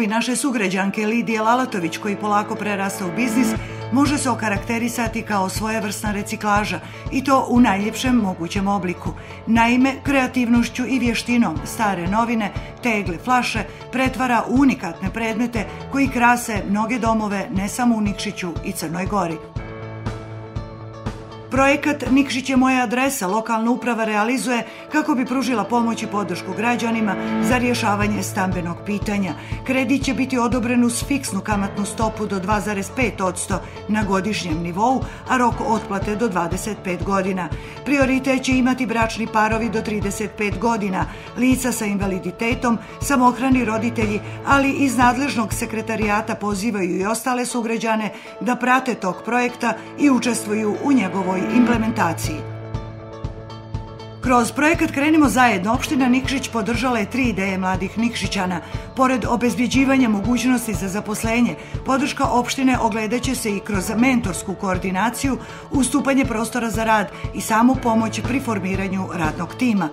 Hobi naše sugrađanke Lidije Lalatović, koji polako prerasta u biznis, može se okarakterisati kao svojevrsna reciklaža i to u najljepšem mogućem obliku. Naime, kreativnošću i vještinom stare novine, tegle, flaše pretvara u unikatne predmete koji krase mnoge domove ne samo u Nikšiću i Crnoj Gori. Projekat Nikšić je moja adresa lokalna uprava realizuje kako bi pružila pomoć i podršku građanima za rješavanje stambenog pitanja. Kredit će biti odobren uz fiksnu kamatnu stopu do 2,5% na godišnjem nivou, a rok otplate do 25 godina. Prioritet će imati bračni parovi do 35 godina, lica sa invaliditetom, samohrani roditelji, ali iz nadležnog sekretarijata pozivaju i ostale sugrađane da prate tog projekta i učestvuju u njegovoj implementaciji. Kroz projekat Krenimo zajedno, opština Nikšić podržala je tri ideje mladih Nikšićana. Pored obezbjeđivanja mogućnosti za zaposlenje, podrška opštine ogledaće se i kroz mentorsku koordinaciju, ustupanje prostora za rad i samu pomoć pri formiranju radnog tima.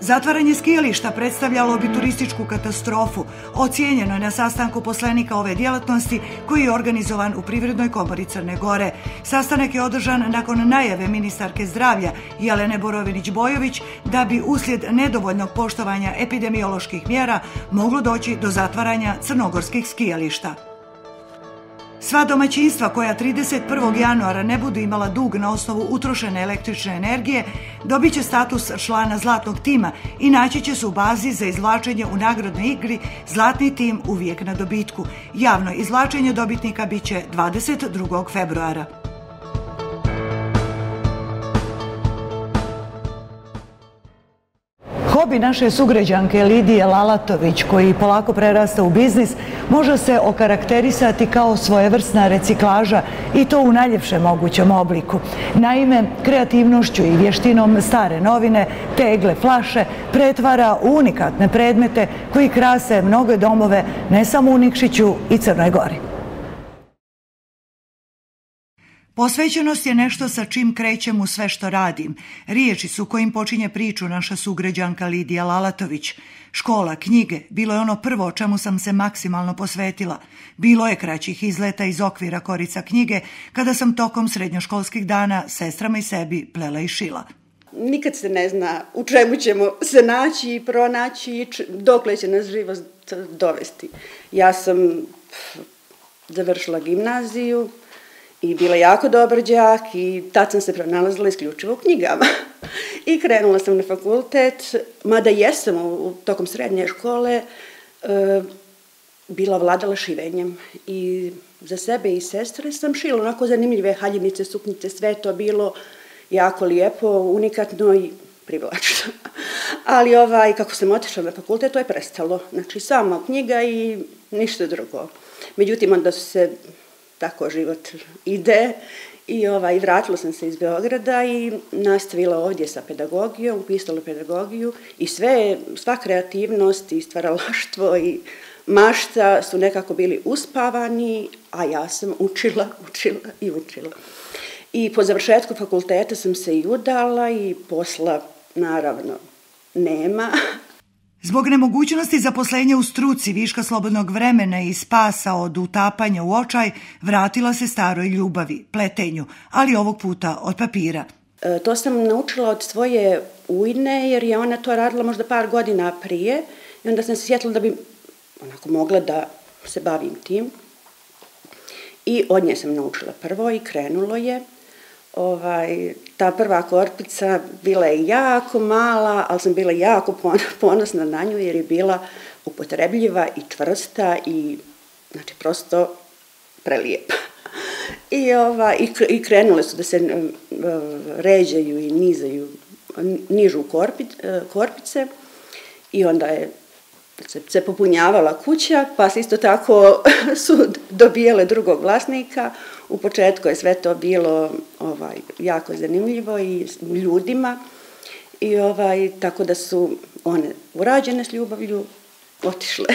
Zatvaranje skijališta predstavljalo bi turističku katastrofu. Ocijenjeno je na sastanku poslenika ove djelatnosti koji je organizovan u Privrednoj komori Crne Gore. Sastanak je održan nakon najave ministarke zdravlja Jelene Borovinić-Bojović da bi uslijed nedovoljnog poštovanja epidemioloških mjera moglo doći do zatvaranja crnogorskih skijališta. Sva domaćinstva koja 31. januara ne budu imala dug na osnovu utrošene električne energije, dobit će status člana Zlatnog tima i naći će se u bazi za izvlačenje u nagrodnoj igri Zlatni tim uvijek na dobitku. Javno izvlačenje dobitnika biće 22. februara. Hobi naše sugrađanke Lidije Lalatović, koji polako prerasta u biznis, može se okarakterisati kao svojevrsna reciklaža i to u najljepšem mogućem obliku. Naime, kreativnošću i vještinom stare novine, tegle, flaše, pretvara u unikatne predmete koji krase mnoge domove ne samo u Nikšiću i Crnoj Gori. Posvećenost je nešto sa čim krećem u sve što radim. Riječi su kojim počinje priču naša sugrađanka Lidija Lalatović. Škola, knjige, bilo je ono prvo o čemu sam se maksimalno posvetila. Bilo je kraćih izleta iz okvira korica knjige kada sam tokom srednjoškolskih dana sestrama i sebi plela i šila. Nikad se ne zna u čemu ćemo se naći i pronaći i dokle će nas živost dovesti. Ja sam završila gimnaziju, i bila jako dobar džak i tad sam se pronalazila isključivo u knjigama. I krenula sam na fakultet, mada jesam u, u tokom srednje škole e, bila vladala šivenjem i za sebe i sestre sam šila onako zanimljive haljinice, suknice, sve to bilo jako lijepo, unikatno i privlačno. Ali ovaj, kako sam otišla na fakultet, to je prestalo. Znači, samo knjiga i ništa drugo. Međutim, onda su se tako život ide. I ovaj, vratila sam se iz Beograda i nastavila ovdje sa pedagogijom, upisala pedagogiju i sve, sva kreativnost i stvaralaštvo i mašta su nekako bili uspavani, a ja sam učila, učila i učila. I po završetku fakulteta sam se i udala i posla, naravno, nema, Zbog nemogućnosti zaposlenja u struci, viška slobodnog vremena i spasa od utapanja u očaj, vratila se staroj ljubavi, pletenju, ali ovog puta od papira. E, to sam naučila od svoje ujne, jer je ona to radila možda par godina prije i onda sam se sjetila da bi onako mogla da se bavim tim. I od nje sam naučila prvo i krenulo je ovaj, ta prva korpica bila je jako mala, ali sam bila jako ponosna na nju jer je bila upotrebljiva i čvrsta i znači prosto prelijepa. I, ova, i, i krenule su da se ređaju i nizaju, nižu korpit, e, korpice i onda je se, se popunjavala kuća, pa se isto tako su dobijele drugog vlasnika. U početku je sve to bilo ovaj jako zanimljivo i ljudima. I ovaj tako da su one urađene s ljubavlju otišle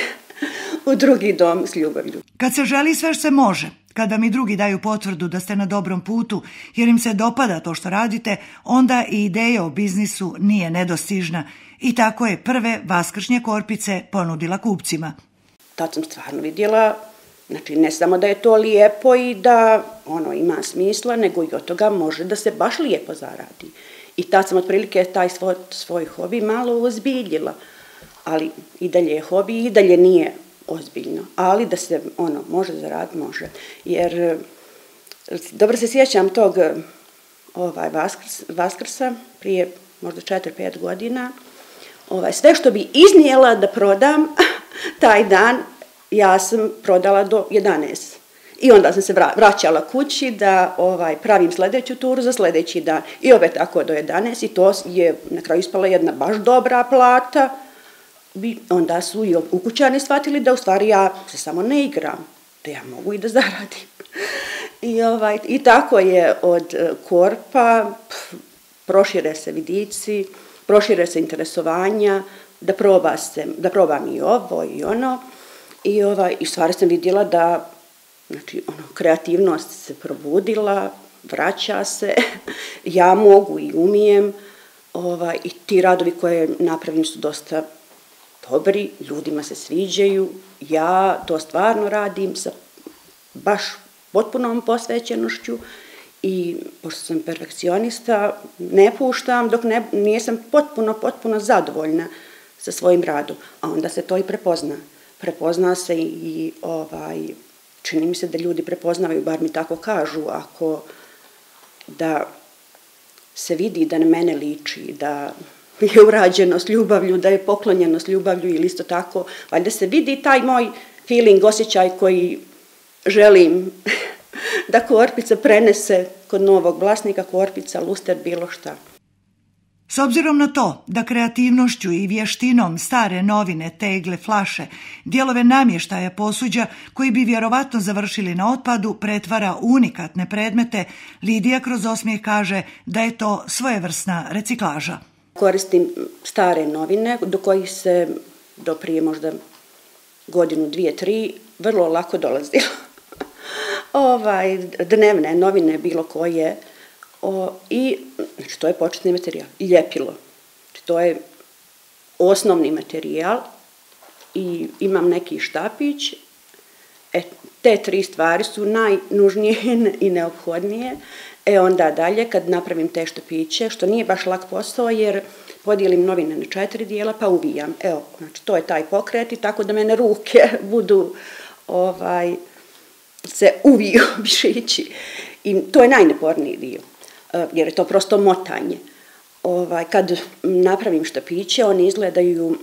u drugi dom s ljubavlju. Kad se želi sve što se može, kada mi drugi daju potvrdu da ste na dobrom putu jer im se dopada to što radite, onda i ideja o biznisu nije nedostižna i tako je prve vaskršnje korpice ponudila kupcima. Tad sam stvarno vidjela, znači ne samo da je to lijepo i da ono ima smisla, nego i od toga može da se baš lijepo zaradi. I tad sam otprilike taj svoj, svoj hobi malo ozbiljila, Ali i dalje je hobi i dalje nije ozbiljno. Ali da se ono može zaraditi, može. Jer dobro se sjećam tog ovaj Vaskrs, Vaskrsa prije možda 4-5 godina. Ovaj, sve što bi iznijela da prodam taj dan, ja sam prodala do 11. I onda sam se vraćala kući da ovaj pravim sljedeću turu za sljedeći dan. I opet tako do 11 i to je na kraju ispala jedna baš dobra plata. I onda su i ukućani shvatili da u stvari ja se samo ne igram, da ja mogu i da zaradim. I, ovaj, I tako je od e, korpa, pf, prošire se vidici, prošire se interesovanja, da, proba se, da probam i ovo i ono. I, ovaj, i stvari sam vidjela da Znači, ono, kreativnost se probudila, vraća se, ja mogu i umijem, ovaj, i ti radovi koje napravim su dosta dobri, ljudima se sviđaju, ja to stvarno radim sa baš potpunom posvećenošću i pošto sam perfekcionista, ne puštam dok ne, nijesam potpuno, potpuno zadovoljna sa svojim radom, a onda se to i prepozna. Prepozna se i, i ovaj, čini mi se da ljudi prepoznavaju, bar mi tako kažu, ako da se vidi da na mene liči, da je urađeno s ljubavlju, da je poklonjeno s ljubavlju ili isto tako, valjda se vidi taj moj feeling, osjećaj koji želim da korpica prenese kod novog vlasnika, korpica, luster, bilo šta. S obzirom na to da kreativnošću i vještinom stare novine, tegle, flaše, dijelove namještaja posuđa koji bi vjerovatno završili na otpadu pretvara unikatne predmete, Lidija kroz osmijeh kaže da je to svojevrsna reciklaža. Koristim stare novine do kojih se do prije možda godinu, dvije, tri vrlo lako dolazilo. ovaj, dnevne novine bilo koje, O, I znači, to je početni materijal. I ljepilo. Znači, to je osnovni materijal i imam neki štapić. E, te tri stvari su najnužnije i neophodnije. E onda dalje, kad napravim te štapiće, što nije baš lak posao, jer podijelim novine na četiri dijela, pa uvijam. Evo, znači, to je taj pokret i tako da mene ruke budu ovaj, se uviju mišići. I to je najneporniji dio. Eh, jer je to prosto motanje. Ovaj, kad napravim štapiće, oni izgledaju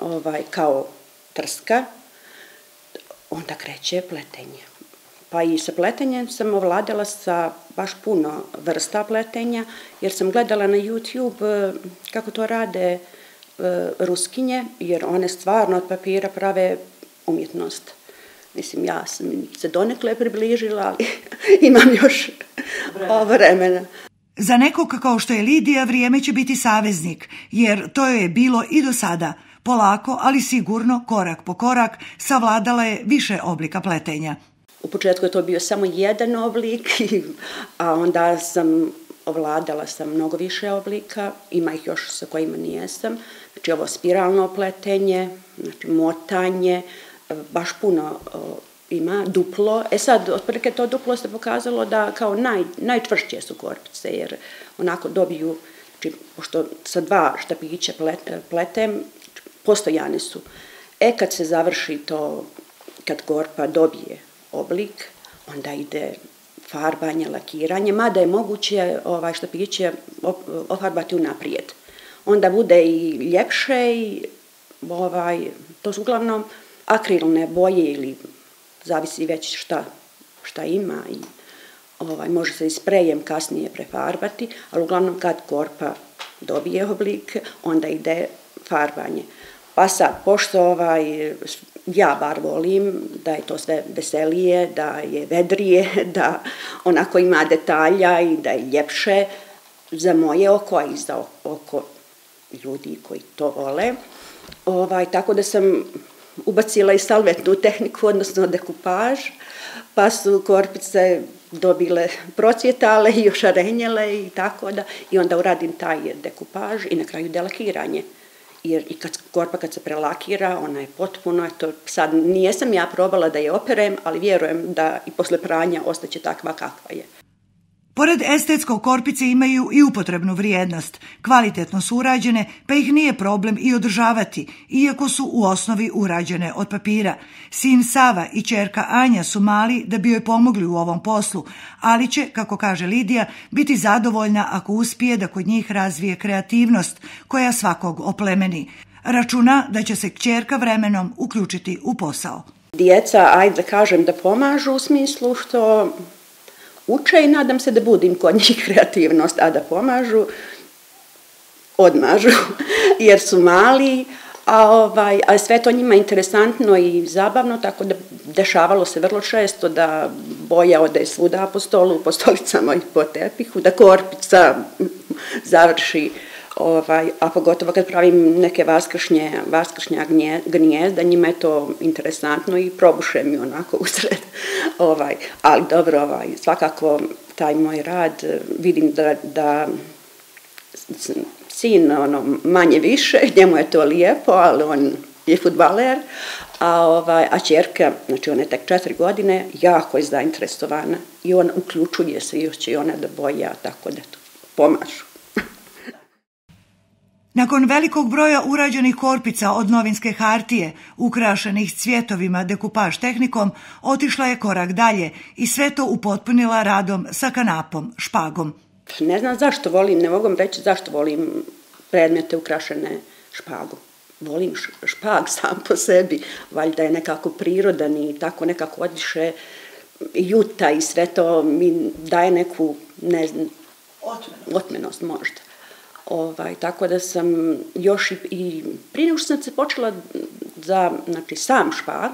ovaj, kao trska, onda kreće pletenje. Pa i sa pletenjem sam ovladala sa baš puno vrsta pletenja, jer sam gledala na YouTube eh, kako to rade eh, ruskinje, jer one stvarno od papira prave umjetnost. Mislim, ja sam se donekle približila, ali imam još vremena. Za nekog kao što je Lidija, vrijeme će biti saveznik, jer to je bilo i do sada. Polako, ali sigurno, korak po korak, savladala je više oblika pletenja. U početku je to bio samo jedan oblik, a onda sam ovladala sam mnogo više oblika, ima ih još sa kojima nijesam. Znači ovo spiralno pletenje, znači motanje, baš puno e, ima duplo. E sad, otprilike to duplo se pokazalo da kao naj, najčvršće su korpice, jer onako dobiju, znači, pošto sa dva štapića pletem, postojane su. E kad se završi to, kad korpa dobije oblik, onda ide farbanje, lakiranje, mada je moguće ovaj štapiće ofarbati unaprijed. Onda bude i ljepše i ovaj, to su uglavnom akrilne boje ili zavisi već šta, šta ima i ovaj, može se i sprejem kasnije prefarbati, ali uglavnom kad korpa dobije oblik, onda ide farbanje. Pa sad, pošto ovaj, ja bar volim da je to sve veselije, da je vedrije, da onako ima detalja i da je ljepše za moje oko, i za oko ljudi koji to vole. Ovaj, tako da sam ubacila i salvetnu tehniku, odnosno dekupaž, pa su korpice dobile procvjetale i ošarenjele i tako da, i onda uradim taj dekupaž i na kraju delakiranje. Jer i kad korpa kad se prelakira, ona je potpuno, eto, sad nijesam ja probala da je operem, ali vjerujem da i posle pranja ostaće takva kakva je. Pored estetskog korpice imaju i upotrebnu vrijednost, kvalitetno su urađene, pa ih nije problem i održavati, iako su u osnovi urađene od papira. Sin Sava i čerka Anja su mali da bi joj pomogli u ovom poslu, ali će, kako kaže Lidija, biti zadovoljna ako uspije da kod njih razvije kreativnost koja svakog oplemeni. Računa da će se čerka vremenom uključiti u posao. Djeca, ajde da kažem da pomažu u smislu što uče i nadam se da budim kod njih kreativnost, a da pomažu, odmažu, jer su mali, a, ovaj, a sve to njima interesantno i zabavno, tako da dešavalo se vrlo često da boja ode svuda po stolu, po stolicama i po tepihu, da korpica završi ovaj, a pogotovo kad pravim neke vaskršnje, vaskršnja gnjezda, njima je to interesantno i probuše mi onako usred. Ovaj, ali dobro, ovaj, svakako taj moj rad, eh, vidim da, da sin ono, manje više, njemu je to lijepo, ali on je futbaler, a, ovaj, a čerka, znači ona je tek četiri godine, jako je zainteresovana i ona uključuje se i još će ona da boja, tako da to pomažu. Nakon velikog broja urađenih korpica od novinske hartije, ukrašenih cvjetovima dekupaž tehnikom, otišla je korak dalje i sve to upotpunila radom sa kanapom, špagom. Ne znam zašto volim, ne mogu reći zašto volim predmete ukrašene špagom. Volim špag sam po sebi, valjda je nekako prirodan i tako nekako odiše juta i sve to mi daje neku, ne znam, otmenost možda. Ovaj, tako da sam još i, i prije nego što sam se počela za znači, sam špag,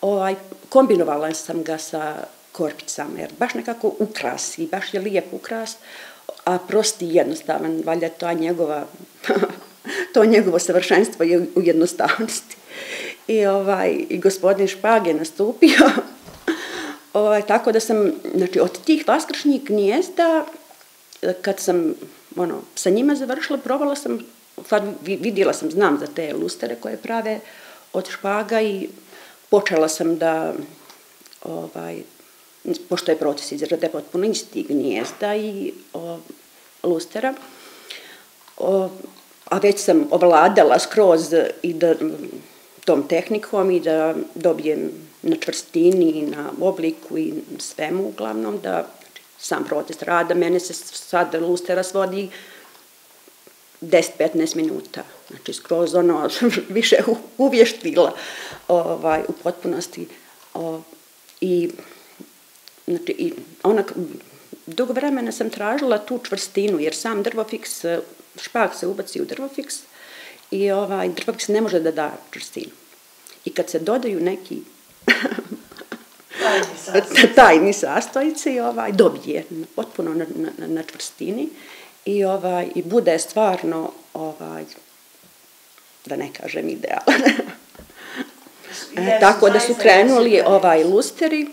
ovaj, kombinovala sam ga sa korpicama, jer baš nekako ukras i baš je lijep ukras, a prosti i jednostavan, valjda to njegova, to njegovo savršenstvo je u jednostavnosti. I, ovaj, i gospodin Špag je nastupio, ovaj, tako da sam, znači, od tih vaskršnjih gnijezda, kad sam ono, sa njima završila, probala sam, sad vidjela sam, znam za te lustere koje prave od špaga i počela sam da, ovaj, pošto je proces izrade potpuno isti gnijezda i o, lustera, o, a već sam ovladala skroz i da tom tehnikom i da dobijem na čvrstini, na obliku i svemu uglavnom, da sam protest rada, mene se sad lustera svodi 10-15 minuta. Znači, skroz ono, više uvještila ovaj, u potpunosti. O, I, znači, i onak, dugo vremena sam tražila tu čvrstinu, jer sam drvofiks, e, špak se ubaci u drvofiks i ovaj, drvofiks ne može da da čvrstinu. I kad se dodaju neki tajni sastojci ovaj, dobije potpuno na, na, na čvrstini i, ovaj, i bude stvarno, ovaj, da ne kažem idealan. e, tako da su krenuli ovaj lusteri, e,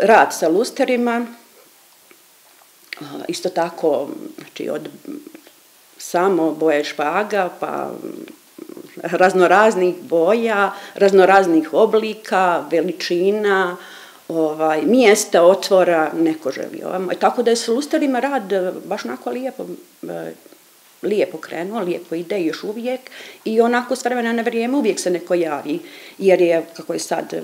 rad sa lusterima, isto tako, znači od samo boje špaga, pa raznoraznih boja, raznoraznih oblika, veličina, ovaj, mjesta, otvora, neko želi ovamo. Tako da je s lusterima rad eh, baš onako lijepo, eh, lijepo krenuo, lijepo ide još uvijek i onako s vremena na vrijeme uvijek se neko javi, jer je, kako je sad eh,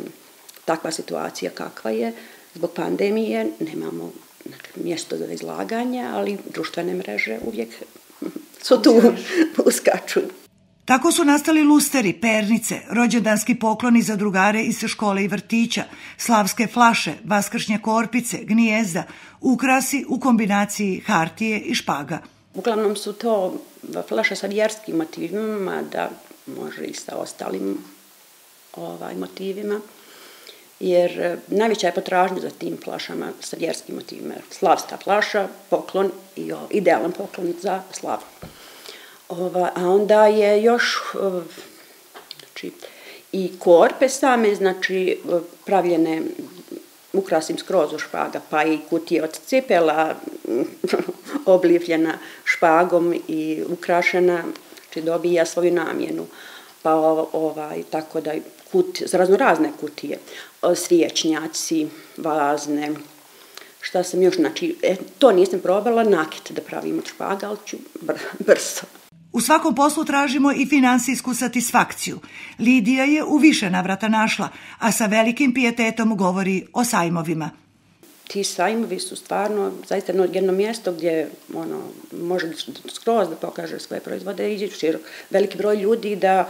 takva situacija kakva je, zbog pandemije nemamo znači, mjesto za izlaganje, ali društvene mreže uvijek su tu uskaču. Tako su nastali lusteri, pernice, rođendanski pokloni za drugare iz škole i vrtića, slavske flaše, vaskršnje korpice, gnijezda, ukrasi u kombinaciji hartije i špaga. Uglavnom su to flaše sa vjerskim motivima, da može i sa ostalim ovaj, motivima, jer e, najveća je potražnja za tim flašama sa vjerskim motivima. Slavska flaša, poklon i idealan poklon za slavu. Ova, a onda je još, e, znači, i korpe same, znači e, pravljene ukrasim skroz u špaga, pa i kutije od cipela oblivljena špagom i ukrašena, znači dobija svoju namjenu. Pa ovaj, tako da kut, razno razne kutije, e, svijećnjaci, vazne, šta sam još, znači, e, to nisam probala, nakit da pravim od špaga, ali ću br brzo. U svakom poslu tražimo i finansijsku satisfakciju. Lidija je u više navrata našla, a sa velikim pijetetom govori o sajmovima. Ti sajmovi su stvarno zaista jedno mjesto gdje ono, može skroz da pokaže svoje proizvode i širok, veliki broj ljudi da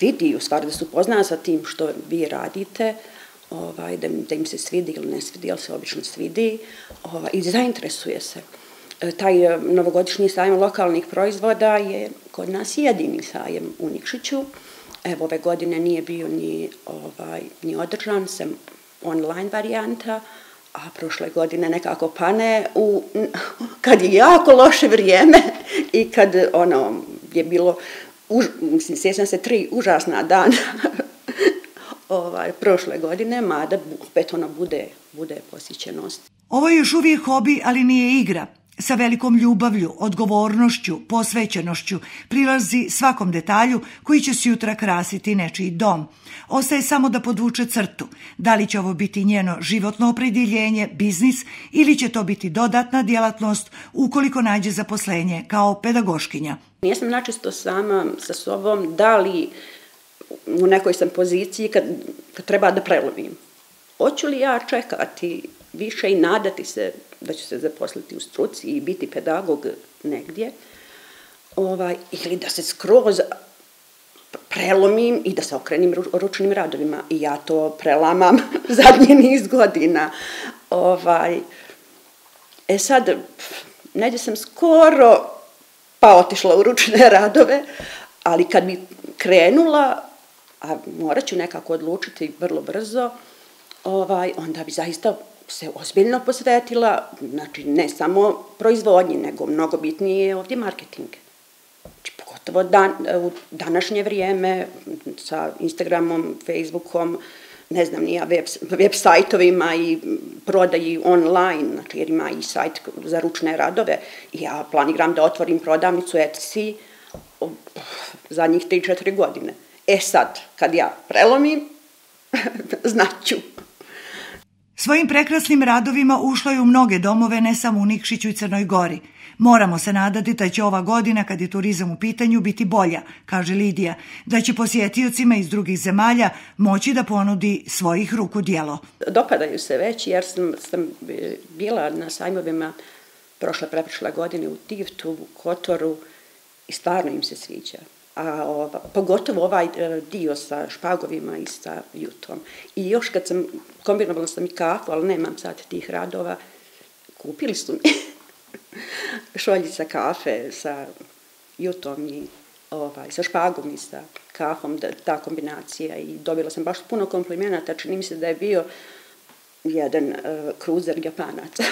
vidi u stvari da su pozna sa tim što vi radite, ovaj, da, da im se svidi ili ne svidi, ali se obično svidi ovaj, i zainteresuje se. E, taj e, novogodišnji sajam lokalnih proizvoda je kod nas jedini sajam u Nikšiću. Evo, ove godine nije bio ni, ovaj, ni održan, sem online varijanta, a prošle godine nekako pane u, kad je jako loše vrijeme i kad ono je bilo, už, mislim, sjećam se tri užasna dana ovaj, prošle godine, mada opet ono bude, bude posjećenost. Ovo je još uvijek hobi, ali nije igra. Sa velikom ljubavlju, odgovornošću, posvećenošću prilazi svakom detalju koji će se jutra krasiti nečiji dom. Ostaje samo da podvuče crtu. Da li će ovo biti njeno životno opredjeljenje, biznis ili će to biti dodatna djelatnost ukoliko nađe zaposlenje kao pedagoškinja. Nijesam načisto sama sa sobom da li u nekoj sam poziciji kad, kad treba da prelovim. Hoću li ja čekati više i nadati se da ću se zaposliti u struci i biti pedagog negdje, ovaj, ili da se skroz prelomim i da se okrenim ručnim radovima. I ja to prelamam zadnje niz godina. Ovaj, e sad, negdje sam skoro pa otišla u ručne radove, ali kad bi krenula, a morat ću nekako odlučiti vrlo brzo, ovaj, onda bi zaista se ozbiljno posvetila, znači ne samo proizvodnji, nego mnogo bitnije je ovdje marketing. Znači, pogotovo dan, u današnje vrijeme sa Instagramom, Facebookom, ne znam, nija web, web sajtovima i prodaji online, znači jer ima i sajt za ručne radove. Ja planiram da otvorim prodavnicu Etsy zadnjih 3-4 godine. E sad, kad ja prelomim, znaću. Svojim prekrasnim radovima ušlo je u mnoge domove, ne samo u Nikšiću i Crnoj Gori. Moramo se nadati da će ova godina, kad je turizam u pitanju, biti bolja, kaže Lidija, da će posjetiocima iz drugih zemalja moći da ponudi svojih ruku dijelo. Dopadaju se već, jer sam, sam e, bila na sajmovima prošle, preprošle godine u Tivtu, u Kotoru i stvarno im se sviđa a ova, pogotovo ovaj e, dio sa špagovima i sa jutom. I još kad sam, kombinovala sam i kafu, ali nemam sad tih radova, kupili su mi šoljica kafe sa jutom i ovaj, sa špagom i sa kafom, da, ta kombinacija i dobila sam baš puno komplimenata, čini mi se da je bio jedan uh, kruzer japanaca.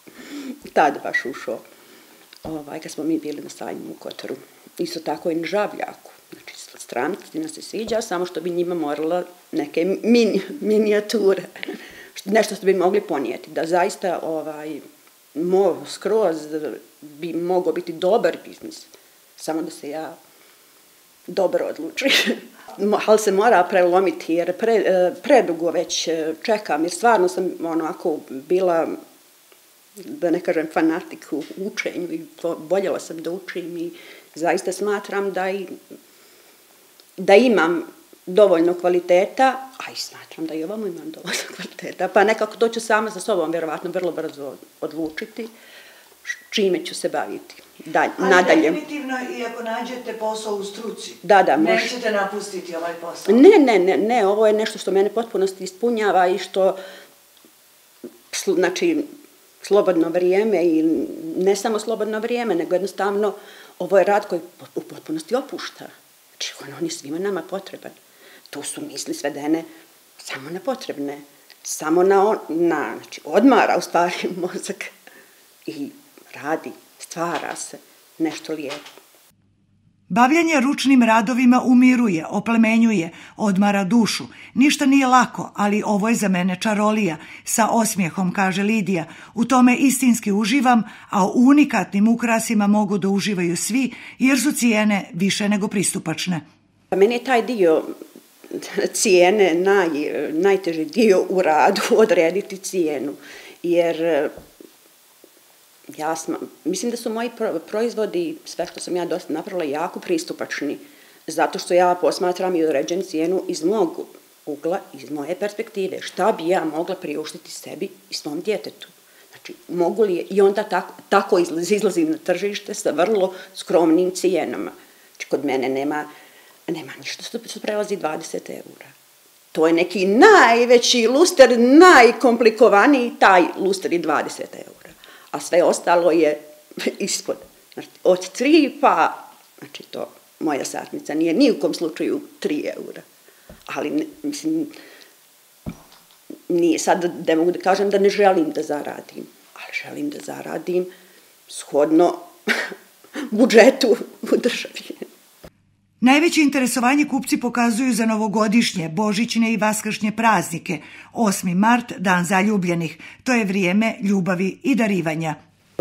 Tad baš ušao, ovaj, kad smo mi bili na sajmu u Kotoru isto tako i na žavljaku. Znači, stranci se sviđa, samo što bi njima morala neke min, minijature, nešto što bi mogli ponijeti, da zaista ovaj, mo, skroz bi mogao biti dobar biznis, samo da se ja dobro odlučim. Ali se mora prelomiti jer pre, e, predugo već e, čekam, jer stvarno sam onako bila da ne kažem fanatik u učenju i voljela sam da učim i zaista smatram da i da imam dovoljno kvaliteta, a i smatram da i ovamo imam dovoljno kvaliteta, pa nekako to ću sama sa sobom vjerovatno vrlo brzo odlučiti čime ću se baviti. Dalj, Ali nadalje. definitivno i ako nađete posao u struci, da, da, može... nećete napustiti ovaj posao. Ne, ne, ne, ne, ovo je nešto što mene potpunosti ispunjava i što, znači, slobodno vrijeme i ne samo slobodno vrijeme, nego jednostavno ovo je rad koji u potpunosti opušta. Znači, on je svima nama potreban. Tu su misli svedene samo na potrebne. Samo na, on, na znači, odmara u stvari mozak i radi, stvara se nešto lijepo. Bavljanje ručnim radovima umiruje, oplemenjuje, odmara dušu. Ništa nije lako, ali ovo je za mene čarolija. Sa osmijehom, kaže Lidija. U tome istinski uživam, a u unikatnim ukrasima mogu da uživaju svi, jer su cijene više nego pristupačne. Pa meni je taj dio cijene naj, najteži dio u radu, odrediti cijenu. Jer ja sam, mislim da su moji proizvodi, sve što sam ja dosta napravila, jako pristupačni. Zato što ja posmatram i određen cijenu iz mog ugla, iz moje perspektive. Šta bi ja mogla priuštiti sebi i svom djetetu? Znači, mogu li je, i onda tako, tako izlazim na tržište sa vrlo skromnim cijenama. Znači, kod mene nema, nema ništa što prelazi 20 eura. To je neki najveći luster, najkomplikovaniji taj luster i 20 eura a sve ostalo je ispod. Znači, od tri pa, znači to, moja satnica nije ni u kom slučaju tri eura. Ali, mislim, nije sad da mogu da kažem da ne želim da zaradim, ali želim da zaradim shodno budžetu u državi. Najveće interesovanje kupci pokazuju za novogodišnje, božićne i vaskršnje praznike. 8. mart, dan zaljubljenih. To je vrijeme ljubavi i darivanja.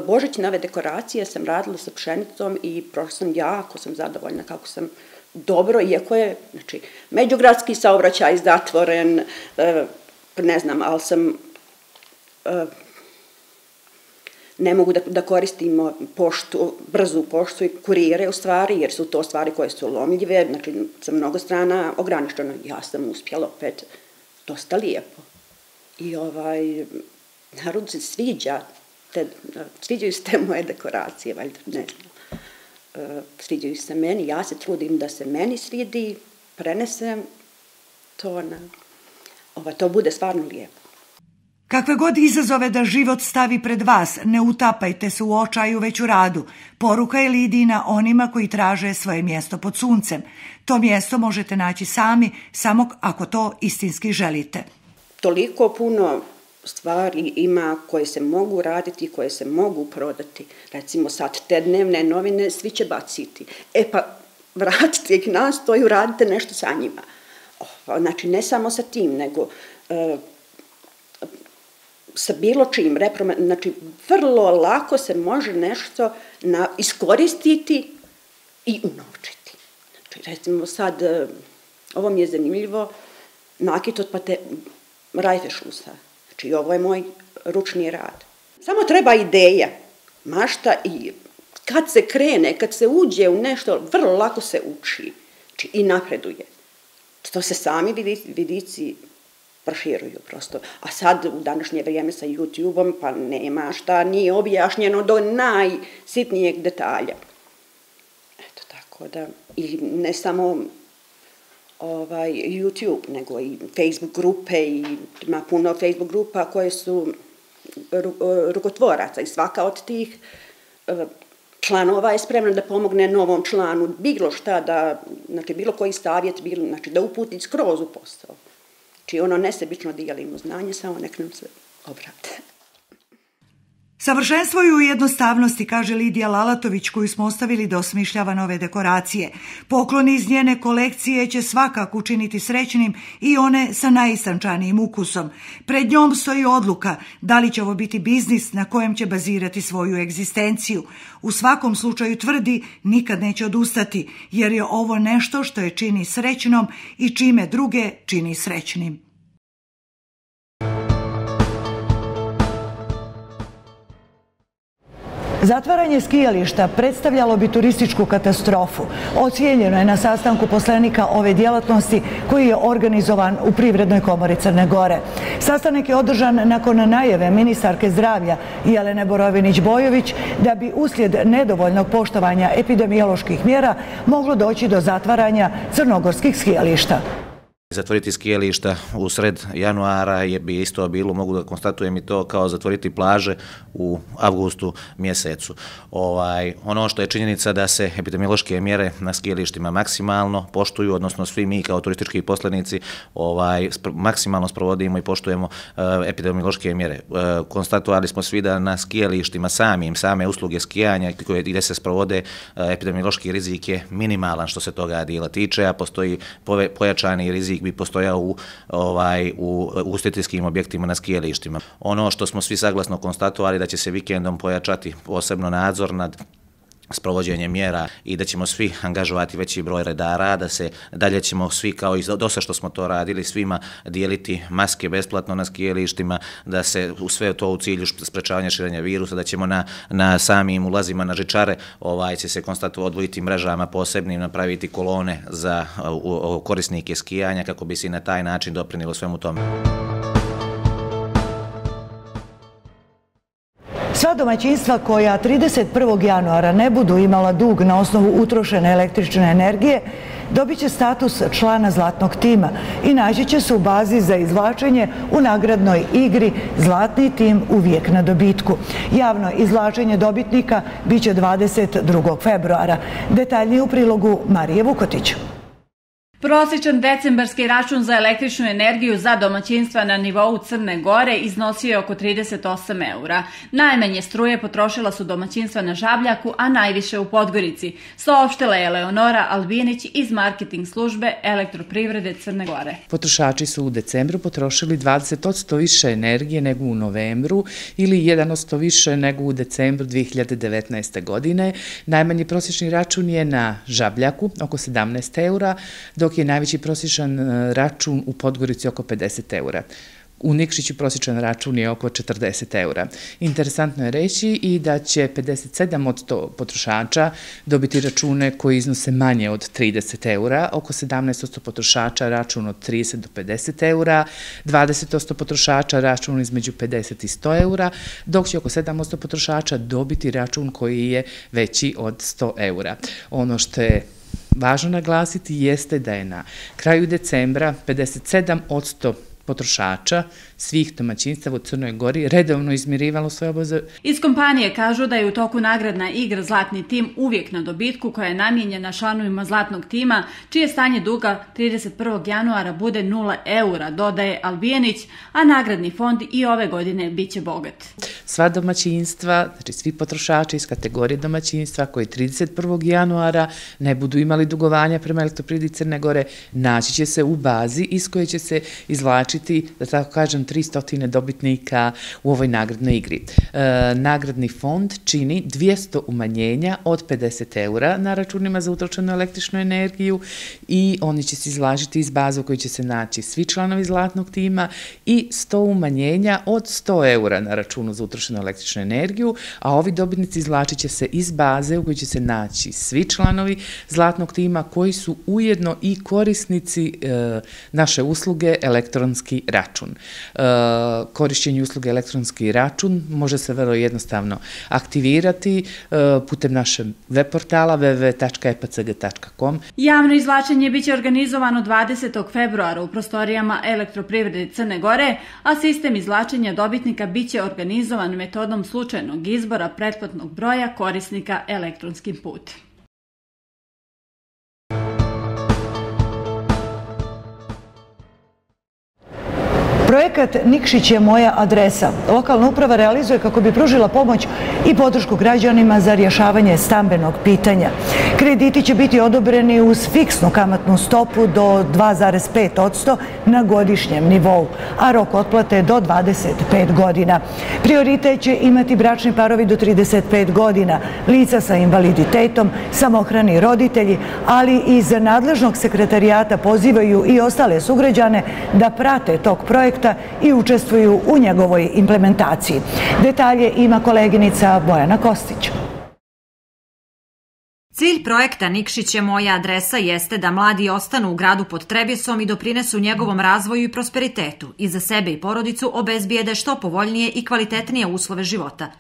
Božićne ove dekoracije sam radila sa pšenicom i prošla sam jako sam zadovoljna kako sam dobro, iako je, znači, međugradski saobraćaj zatvoren, e, ne znam, ali sam e, ne mogu da, da koristimo poštu, brzu poštu i kurire u stvari, jer su to stvari koje su lomljive, znači sa mnogo strana ograničeno. Ja sam uspjela opet dosta lijepo. I ovaj, narod se sviđa, te, sviđaju se te moje dekoracije, valjda, ne znam. E, sviđaju se meni, ja se trudim da se meni svidi, prenesem to na, ovaj, to bude stvarno lijepo. Kakve god izazove da život stavi pred vas, ne utapajte se u očaju već u radu. Poruka je Lidina onima koji traže svoje mjesto pod suncem. To mjesto možete naći sami, samo ako to istinski želite. Toliko puno stvari ima koje se mogu raditi, koje se mogu prodati. Recimo sad te dnevne novine svi će baciti. E pa vratite ih nas, to i uradite nešto sa njima. Znači ne samo sa tim, nego e, sa bilo čim reproma, znači vrlo lako se može nešto na, iskoristiti i unovčiti. Znači, recimo sad, e, ovo mi je zanimljivo, nakit od pate rajfešlusa. Znači, ovo je moj ručni rad. Samo treba ideja, mašta i kad se krene, kad se uđe u nešto, vrlo lako se uči znači, i napreduje. To se sami vidici proširuju prosto. A sad u današnje vrijeme sa YouTube-om pa nema šta, nije objašnjeno do najsitnijeg detalja. Eto tako da, i ne samo ovaj, YouTube, nego i Facebook grupe i ima puno Facebook grupa koje su e, rukotvoraca i svaka od tih e, članova je spremna da pomogne novom članu bilo šta da, znači bilo koji savjet, bilo, znači da uputi skroz u posao. Či ono nesebično dijelimo znanje, samo nek nam se obrate. Savršenstvo je u jednostavnosti, kaže Lidija Lalatović, koju smo ostavili da osmišljava nove dekoracije. Pokloni iz njene kolekcije će svakako učiniti srećnim i one sa najistančanijim ukusom. Pred njom stoji odluka da li će ovo biti biznis na kojem će bazirati svoju egzistenciju. U svakom slučaju tvrdi nikad neće odustati, jer je ovo nešto što je čini srećnom i čime druge čini srećnim. Zatvaranje skijališta predstavljalo bi turističku katastrofu. Ocijeljeno je na sastanku poslenika ove djelatnosti koji je organizovan u Privrednoj komori Crne Gore. Sastanak je održan nakon najave ministarke zdravlja Jelene Borovinić-Bojović da bi uslijed nedovoljnog poštovanja epidemioloških mjera moglo doći do zatvaranja crnogorskih skijališta. Zatvoriti skijelišta u sred januara je bi isto bilo, mogu da konstatujem i to kao zatvoriti plaže u avgustu mjesecu. Ovaj, ono što je činjenica da se epidemiološke mjere na skijelištima maksimalno poštuju, odnosno svi mi kao turistički poslednici ovaj, maksimalno sprovodimo i poštujemo uh, epidemiološke mjere. Eh, uh, konstatuali smo svi da na skijelištima samim, same usluge skijanja koje gdje se sprovode uh, epidemiološki rizik je minimalan što se toga dijela tiče, a postoji pojačani rizik bi postojao u ovaj u ustiteljskim objektima na skijalištima. Ono što smo svi saglasno konstatovali da će se vikendom pojačati posebno nadzor nad sprovođenje mjera i da ćemo svi angažovati veći broj redara, da se dalje ćemo svi kao i dosta što smo to radili svima dijeliti maske besplatno na skijelištima, da se u sve to u cilju sprečavanja širenja virusa, da ćemo na, na samim ulazima na žičare ovaj će se konstatu odvojiti mrežama posebnim, napraviti kolone za u, u, korisnike skijanja kako bi se na taj način doprinilo svemu tome. Sva domaćinstva koja 31. januara ne budu imala dug na osnovu utrošene električne energije, dobit će status člana zlatnog tima i naći će se u bazi za izvlačenje u nagradnoj igri Zlatni tim uvijek na dobitku. Javno izvlačenje dobitnika biće 22. februara. Detaljnije u prilogu Marije Vukotiću. Prosječan decembarski račun za električnu energiju za domaćinstva na nivou Crne Gore iznosio je oko 38 eura. Najmanje struje potrošila su domaćinstva na Žabljaku, a najviše u Podgorici, saopštila je Leonora Albinić iz marketing službe elektroprivrede Crne Gore. Potrošači su u decembru potrošili 20% više energije nego u novembru ili 1% više nego u decembru 2019. godine. Najmanji prosječni račun je na Žabljaku, oko 17 eura, dok dok je najveći prosječan e, račun u Podgorici oko 50 eura. U Nikšiću prosječan račun je oko 40 eura. Interesantno je reći i da će 57 od to potrošača dobiti račune koji iznose manje od 30 eura, oko 17 od potrošača račun od 30 do 50 eura, 20 od potrošača račun između 50 i 100 eura, dok će oko 7 od potrošača dobiti račun koji je veći od 100 eura. Ono što je važno naglasiti jeste da je na kraju decembra 57 odsto potrošača svih domaćinstava u Crnoj Gori redovno izmirivalo svoje obaze. Iz kompanije kažu da je u toku nagradna igra Zlatni tim uvijek na dobitku koja je namjenjena članovima Zlatnog tima, čije stanje duga 31. januara bude 0 eura, dodaje Albijenić, a nagradni fond i ove godine bit će bogat. Sva domaćinstva, znači svi potrošači iz kategorije domaćinstva koji 31. januara ne budu imali dugovanja prema elektropridi Crne Gore, naći će se u bazi iz koje će se izvlačiti, da tako kažem, 300 dobitnika u ovoj nagradnoj igri. E, nagradni fond čini 200 umanjenja od 50 eura na računima za utročenu električnu energiju i oni će se izlažiti iz baze u kojoj će se naći svi članovi zlatnog tima i 100 umanjenja od 100 eura na računu za utrošenu električnu energiju, a ovi dobitnici izlačit će se iz baze u kojoj će se naći svi članovi zlatnog tima koji su ujedno i korisnici e, naše usluge elektronski račun. E, korišćenje usluge elektronski račun može se vrlo jednostavno aktivirati e, putem naše web portala www.epcg.com. Javno izvlačenje biće organizovano 20. februara u prostorijama elektroprivrede Crne Gore, a sistem izvlačenja dobitnika biće organizovan metodom slučajnog izbora pretplatnog broja korisnika elektronskim putem. Projekat Nikšić je moja adresa. Lokalna uprava realizuje kako bi pružila pomoć i podršku građanima za rješavanje stambenog pitanja. Krediti će biti odobreni uz fiksnu kamatnu stopu do 2,5% na godišnjem nivou, a rok otplate do 25 godina. Prioritet će imati bračni parovi do 35 godina, lica sa invaliditetom, samohrani roditelji, ali iz nadležnog sekretarijata pozivaju i ostale sugrađane da prate tok projekta projekta i učestvuju u njegovoj implementaciji. Detalje ima koleginica Bojana Kostić. Cilj projekta Nikšić je moja adresa jeste da mladi ostanu u gradu pod Trebisom i doprinesu njegovom razvoju i prosperitetu i za sebe i porodicu obezbijede što povoljnije i kvalitetnije uslove života.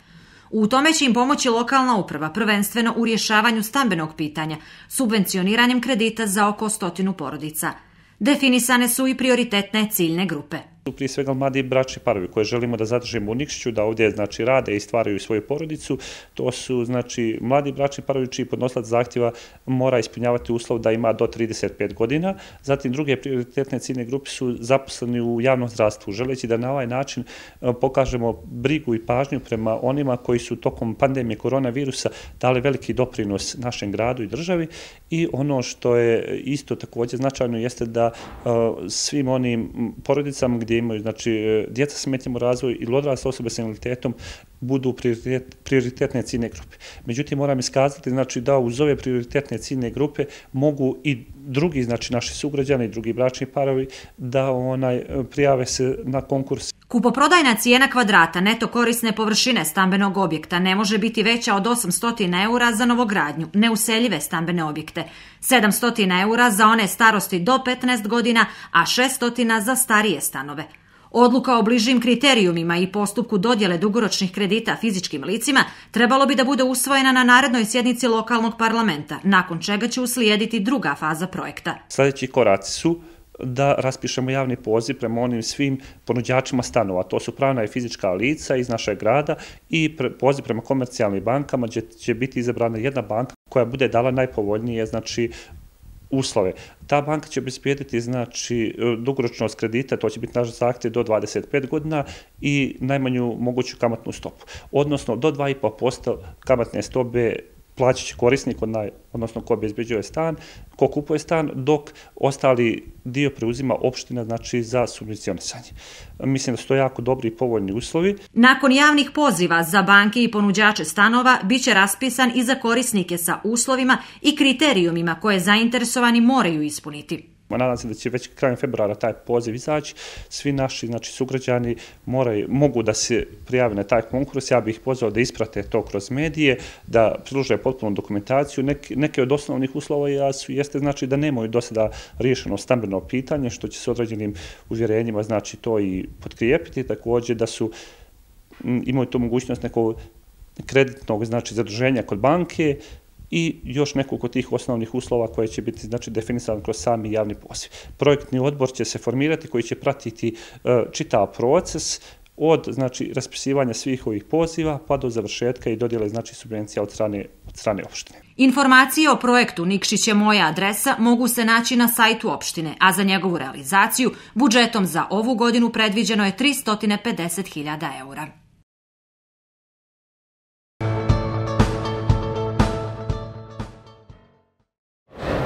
U tome će im pomoći lokalna uprava, prvenstveno u rješavanju stambenog pitanja, subvencioniranjem kredita za oko stotinu porodica – Definisane su i prioritetne ciljne grupe Tu prije svega mladi bračni parovi koje želimo da zadržimo u Nikšiću, da ovdje znači, rade i stvaraju svoju porodicu. To su znači, mladi bračni parovi čiji podnoslac zahtjeva mora ispunjavati uslov da ima do 35 godina. Zatim druge prioritetne ciljne grupe su zaposleni u javnom zdravstvu, želeći da na ovaj način e, pokažemo brigu i pažnju prema onima koji su tokom pandemije koronavirusa dali veliki doprinos našem gradu i državi. I ono što je isto također značajno jeste da e, svim onim porodicama gdje gdje imaju znači, e, djeca s metnjom u razvoju ili odrasle osobe s invaliditetom budu prioritet, prioritetne ciljne grupe. Međutim, moram iskazati znači, da uz ove prioritetne ciljne grupe mogu i drugi, znači naši sugrađani i drugi bračni parovi, da onaj prijave se na konkurs. Kupoprodajna cijena kvadrata neto korisne površine stambenog objekta ne može biti veća od 800 eura za novogradnju, neuseljive stambene objekte, 700 eura za one starosti do 15 godina, a 600 za starije stanove. Odluka o bližim kriterijumima i postupku dodjele dugoročnih kredita fizičkim licima trebalo bi da bude usvojena na narednoj sjednici lokalnog parlamenta, nakon čega će uslijediti druga faza projekta. Sljedeći koraci su da raspišemo javni poziv prema onim svim ponuđačima stanova. To su pravna i fizička lica iz našeg grada i poziv prema komercijalnim bankama gdje će biti izabrana jedna banka koja bude dala najpovoljnije znači, uslove. Ta banka će obezbijediti znači, e, dugoročnost kredita, to će biti naš zahtjev do 25 godina i najmanju moguću kamatnu stopu. Odnosno, do 2,5% kamatne stope plaćat će korisnik, onaj, odnosno ko obezbeđuje stan, ko kupuje stan, dok ostali dio preuzima opština znači, za subvencionisanje. Mislim da su to jako dobri i povoljni uslovi. Nakon javnih poziva za banke i ponuđače stanova, bit će raspisan i za korisnike sa uslovima i kriterijumima koje zainteresovani moraju ispuniti. Nadam se da će već krajem februara taj poziv izaći. Svi naši znači, sugrađani moraju, mogu da se prijave na taj konkurs. Ja bih ih pozvao da isprate to kroz medije, da priluže potpunu dokumentaciju. Nek, neke od osnovnih uslova ja su, jeste znači da nemaju do sada riješeno stambeno pitanje, što će se određenim uvjerenjima znači to i potkrijepiti. Također da su imaju tu mogućnost nekog kreditnog znači zadruženja kod banke, i još nekoliko tih osnovnih uslova koje će biti znači definisan kroz sami javni poziv. Projektni odbor će se formirati koji će pratiti e, čitav proces od znači raspisivanja svih ovih poziva pa do završetka i dodjele znači subvencija od strane od strane opštine. Informacije o projektu Nikšić je moja adresa mogu se naći na sajtu opštine, a za njegovu realizaciju budžetom za ovu godinu predviđeno je 350.000 eura.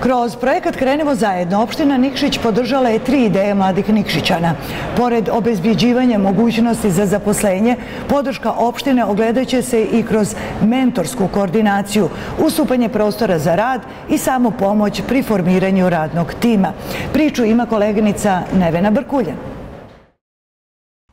Kroz projekat Krenemo zajedno, opština Nikšić podržala je tri ideje mladih Nikšićana. Pored obezbjeđivanja mogućnosti za zaposlenje, podrška opštine ogledaće se i kroz mentorsku koordinaciju, ustupanje prostora za rad i samo pomoć pri formiranju radnog tima. Priču ima koleginica Nevena Brkuljan.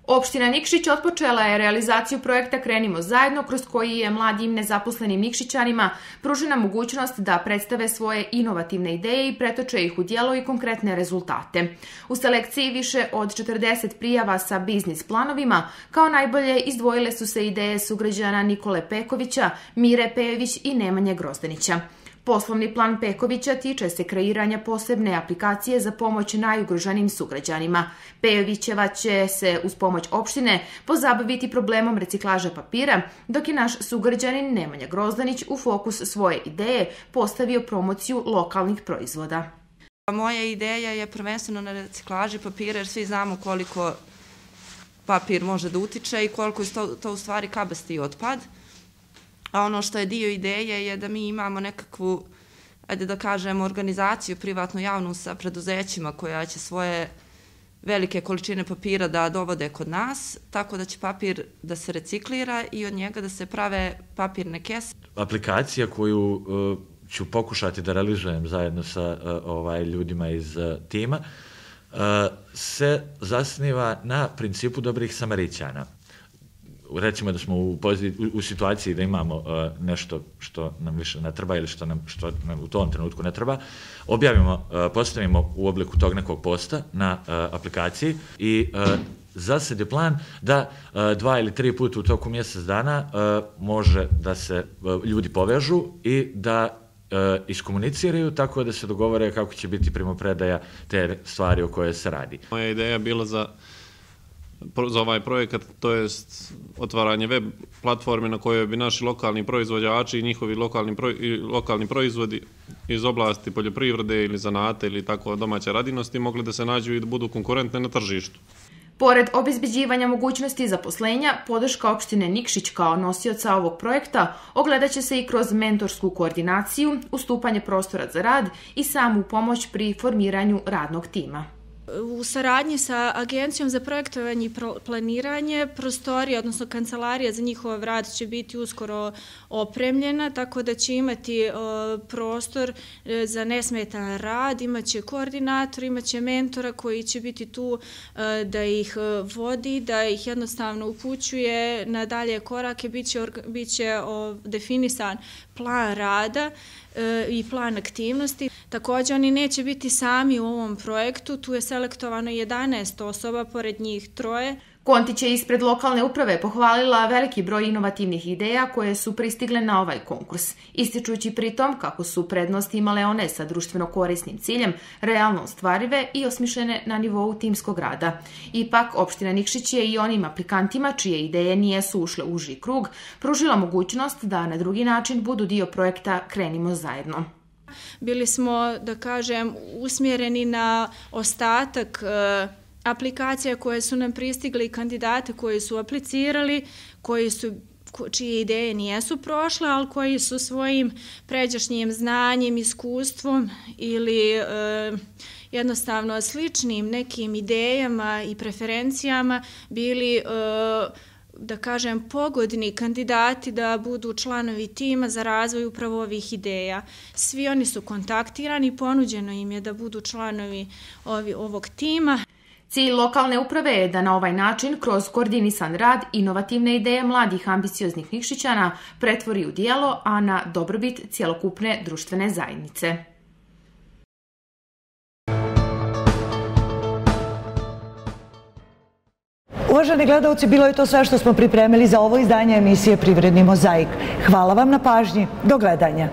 Opština Nikšić otpočela je realizaciju projekta Krenimo zajedno, kroz koji je mladim nezaposlenim Nikšićanima pružena mogućnost da predstave svoje inovativne ideje i pretoče ih u dijelo i konkretne rezultate. U selekciji više od 40 prijava sa biznis planovima, kao najbolje izdvojile su se ideje sugrađana Nikole Pekovića, Mire Pejević i Nemanje Grozdanića. Poslovni plan Pekovića tiče se kreiranja posebne aplikacije za pomoć najugroženim sugrađanima. Pejovićeva će se uz pomoć opštine pozabaviti problemom reciklaže papira, dok je naš sugrađanin Nemanja Grozdanić u fokus svoje ideje postavio promociju lokalnih proizvoda. Moja ideja je prvenstveno na reciklaži papira jer svi znamo koliko papir može da utiče i koliko je to, to u stvari kabasti otpad. A ono što je dio ideje je da mi imamo nekakvu, ajde da kažemo, organizaciju privatno javnu sa preduzećima koja će svoje velike količine papira da dovode kod nas, tako da će papir da se reciklira i od njega da se prave papirne kese. Aplikacija koju uh, ću pokušati da realizujem zajedno sa uh, ovaj ljudima iz uh, tima uh, se zasniva na principu dobrih samarićana recimo da smo u, u, u situaciji da imamo uh, nešto što nam više ne treba ili što nam, što nam u tom trenutku ne treba, objavimo, uh, postavimo u obliku tog nekog posta na uh, aplikaciji i uh, za sad je plan da uh, dva ili tri puta u toku mjesec dana uh, može da se uh, ljudi povežu i da uh, iskomuniciraju tako da se dogovore kako će biti primopredaja te stvari o koje se radi. Moja ideja je bila za za ovaj projekat, to je otvaranje web platforme na kojoj bi naši lokalni proizvođači i njihovi lokalni, pro, i lokalni proizvodi iz oblasti poljoprivrede ili zanate ili tako domaće radinosti mogli da se nađu i da budu konkurentne na tržištu. Pored obezbeđivanja mogućnosti zaposlenja, podrška opštine Nikšić kao nosioca ovog projekta ogledaće se i kroz mentorsku koordinaciju, ustupanje prostora za rad i samu pomoć pri formiranju radnog tima. U saradnji sa Agencijom za projektovanje i planiranje, prostorija, odnosno kancelarija za njihov rad će biti uskoro opremljena, tako da će imati prostor e, za nesmetan rad, imaće koordinator, imaće mentora koji će biti tu e, da ih e, vodi, da ih jednostavno upućuje na dalje korake, biće, biće bit će definisan plan rada i plan aktivnosti. Također oni neće biti sami u ovom projektu, tu je selektovano 11 osoba, pored njih troje. Kontić je ispred lokalne uprave pohvalila veliki broj inovativnih ideja koje su pristigle na ovaj konkurs, ističući pritom kako su prednosti imale one sa društveno korisnim ciljem, realno ostvarive i osmišljene na nivou timskog rada. Ipak, opština Nikšić je i onim aplikantima čije ideje nije su ušle u uži krug, pružila mogućnost da na drugi način budu dio projekta Krenimo zajedno. Bili smo, da kažem, usmjereni na ostatak e, aplikacija koje su nam pristigli kandidate koji su aplicirali, koji su čije ideje nijesu prošle, ali koji su svojim pređašnjim znanjem, iskustvom ili e, jednostavno sličnim nekim idejama i preferencijama bili, e, da kažem, pogodni kandidati da budu članovi tima za razvoj upravo ovih ideja. Svi oni su kontaktirani, ponuđeno im je da budu članovi ovi, ovog tima. Cilj lokalne uprave je da na ovaj način, kroz koordinisan rad, inovativne ideje mladih ambicioznih Nikšićana pretvori u dijelo, a na dobrobit cjelokupne društvene zajednice. Uvaženi gledalci, bilo je to sve što smo pripremili za ovo izdanje emisije Privredni mozaik. Hvala vam na pažnji. Do gledanja.